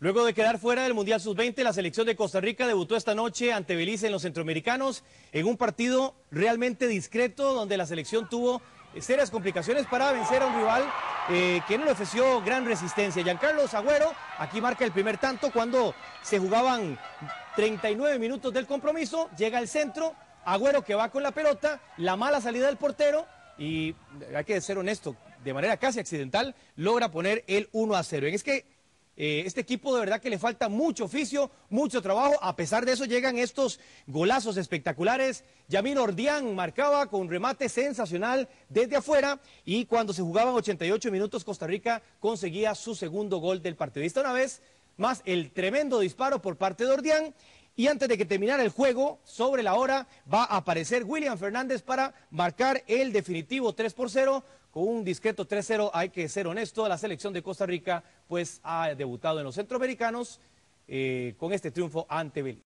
Luego de quedar fuera del Mundial Sub-20, la selección de Costa Rica debutó esta noche ante Belice en los centroamericanos en un partido realmente discreto donde la selección tuvo serias complicaciones para vencer a un rival eh, que no le ofreció gran resistencia. Giancarlo Agüero aquí marca el primer tanto cuando se jugaban 39 minutos del compromiso, llega al centro, Agüero que va con la pelota, la mala salida del portero y hay que ser honesto, de manera casi accidental logra poner el 1 a 0. Es que eh, este equipo de verdad que le falta mucho oficio, mucho trabajo. A pesar de eso llegan estos golazos espectaculares. Yamil Ordián marcaba con remate sensacional desde afuera y cuando se jugaban 88 minutos Costa Rica conseguía su segundo gol del partidista una vez más el tremendo disparo por parte de Ordián. Y antes de que terminara el juego, sobre la hora, va a aparecer William Fernández para marcar el definitivo 3 por 0 con un discreto 3-0, hay que ser honesto, la selección de Costa Rica pues ha debutado en los centroamericanos eh, con este triunfo ante Belice.